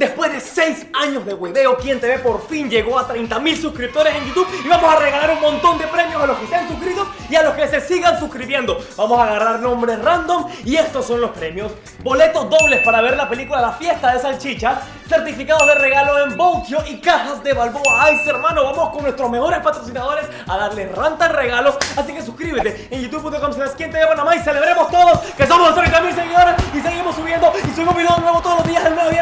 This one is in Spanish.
Después de 6 años de hueveo, Quien TV por fin llegó a 30.000 suscriptores en YouTube y vamos a regalar un montón de premios a los que estén suscritos y a los que se sigan suscribiendo. Vamos a agarrar nombres random y estos son los premios. Boletos dobles para ver la película La Fiesta de Salchichas, certificados de regalo en Voltio y cajas de Balboa Ice, hermano. Vamos con nuestros mejores patrocinadores a darles rantas regalos. Así que suscríbete en youtube.com slash quien te Panamá y celebremos todos que somos 30.000 seguidores y seguimos subiendo y subimos videos nuevos todos los días, el nuevo viernes